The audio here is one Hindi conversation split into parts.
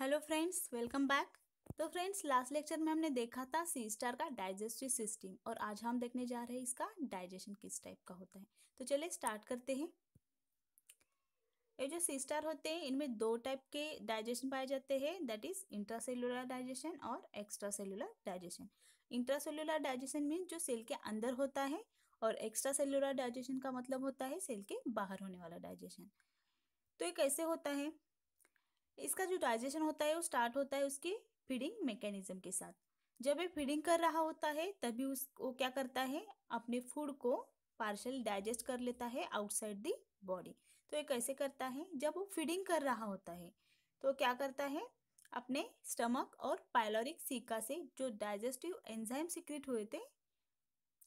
Hello friends, welcome back. तो फ्रेंड्स, लास्ट लेक्चर में हमने देखा था सी स्टार का डाइजेस्टिव सिस्टम और आज हम देखने जा रहे हैं इसका डाइजेशन किस टाइप का होता है। तो चलिए स्टार्ट करते हैं। ये जो सी स्टार होते हैं, इनमें दो टाइप के डाइजेशन पाए जाते हैं दैट इज़ इंट्रासेलुलर डाइजेशन और extracellular digestion intracellular digestion mean जो सेल के अंदर होता है और एक्स्ट्रा सेलुलर डाइजेशन का मतलब होता है सेल के बाहर होने वाला डाइजेशन तो ये कैसे होता है? इसका जो डाइजेशन होता है, वो स्टार्ट होता है उसकी फीडिंग मैकेनिज्म के साथ। जब ये फीडिंग कर रहा होता है, तभी उस वो क्या करता है, अपने फ़ूड को पार्शल डाइजेस्ट कर लेता है आउटसाइड दी बॉडी तो ये कैसे करता है, जब वो फीडिंग कर रहा होता है तो क्या करता है, अपने स्टमक और पायलोरिक सीका से जो डाइजेस्टिव एंजाइम सिक्रिट हुए थे,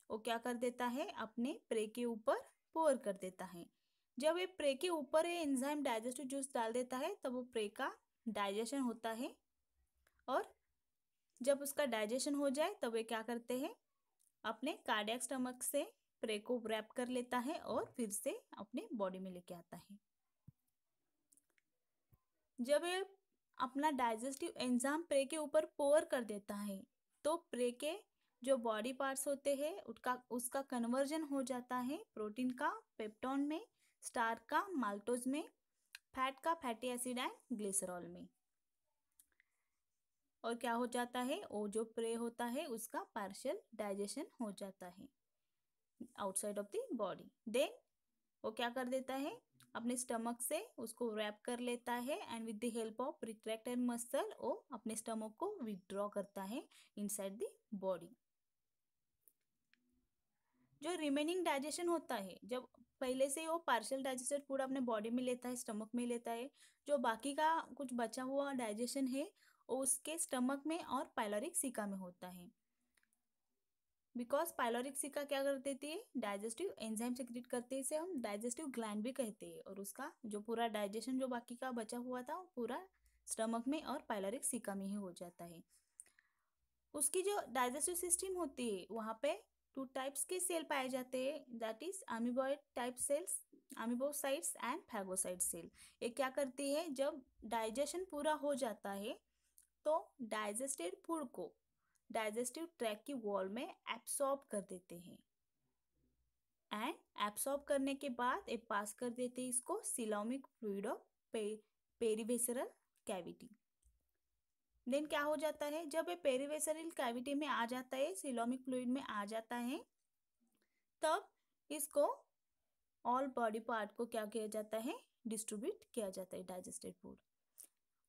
वो क्या कर देता है, अपने प्रे के ऊपर पोर कर देता है। जब ये प्रे के ऊपर ये एंजाइम डाइजेस्टिव जूस डाल देता है, तब वो प्रे का डाइजेशन होता है। और जब उसका डाइजेशन हो जाए, तब ये क्या करते हैं? अपने कार्डियक स्टमक से प्रे को रैप कर लेता है और फिर से अपने बॉडी में लेके आता है। जब ये अपना डाइजेस्टिव एंजाम प्रे के ऊपर पोर कर देता है तो प्रे के जो बॉडी पार्ट्स होते हैं उसका उसका कन्वर्जन हो जाता है प्रोटीन का पेप्टोन में स्टार का माल्टोज में फैट का फैटी एसिड एंड ग्लिसरॉल में. और क्या हो जाता है? वो जो प्रे होता है, उसका पार्शियल डाइजेशन हो जाता है outside of the body then वो क्या कर देता है? अपने स्टमक से उसको रैप कर लेता है and with the help of retractor muscle वो अपने स्टमक को विदड्रॉ करता है इनसाइड द बॉडी जो रिमेनिंग डाइजेशन होता है, जब पहले से वो पार्शियल डाइजेस्टेड फ़ूड अपने बॉडी में लेता है स्टमक में लेता है, जो बाकी का कुछ बचा हुआ डाइजेशन है वो उसके स्टमक में और पायलोरिक सिका में होता है। बिकॉज़ पायलोरिक सिका क्या कर देती है? डाइजेस्टिव एंजाइम सेक्रेट करते हैं इसे हम डाइजेस्टिव ग्लैंड भी कहते हैं, और उसका जो पूरा डाइजेशन जो बाकी का बचा हुआ था, वो पूरा स्टमक में और पायलोरिक सिका में ही हो जाता है। उसकी जो डाइजेस्टिव सिस्टम होती है, वहाँ पे टू टाइप्स के सेल पाए जाते हैं that is amoeboid type cells amoebocytes and phagocyte cell ये क्या करती है? जब डाइजेशन पूरा हो जाता है तो डाइजेस्टेड फ़ूड को डाइजेस्टिव ट्रैक की वॉल में एब्सॉर्ब कर देते हैं। एंड एब्सॉर्ब करने के बाद ये पास कर देते हैं इसको coelomic fluid of perivisceral cavity then क्या हो जाता है? जब ये पेरीवेसरल कैविटी में आ जाता है सिलोमिक फ्लूइड में आ जाता है, तब इसको ऑल बॉडी पार्ट को क्या किया जाता है? डिस्ट्रीब्यूट किया जाता है डाइजेस्टेड फ़ूड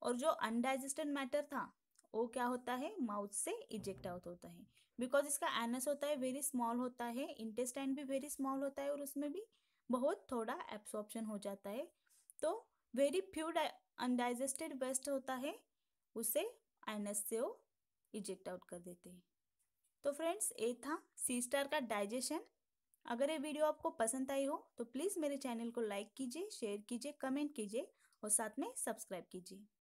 और जो अनडाइजेस्टेड मैटर था, वो क्या होता है? माउथ से इजेक्ट आउट होता है. बिकॉज़ इसका एनएस होता है वेरी स्मॉल होता है इंटेस्टाइन भी वेरी स्मॉल होता है और उसमें भी बहुत थोड़ा एब्सॉर्प्शन हो जाता है. तो वेरी फ्यू अनडाइजेस्टेड वेस्ट होता है, उसे एनएस से वो इजेक्ट आउट कर देते हैं। तो फ्रेंड्स ये था सी स्टार का डाइजेशन अगर ये वीडियो आपको पसंद आई हो तो प्लीज़ मेरे चैनल को लाइक कीजिए शेयर कीजिए कमेंट कीजिए और साथ में सब्सक्राइब कीजिए।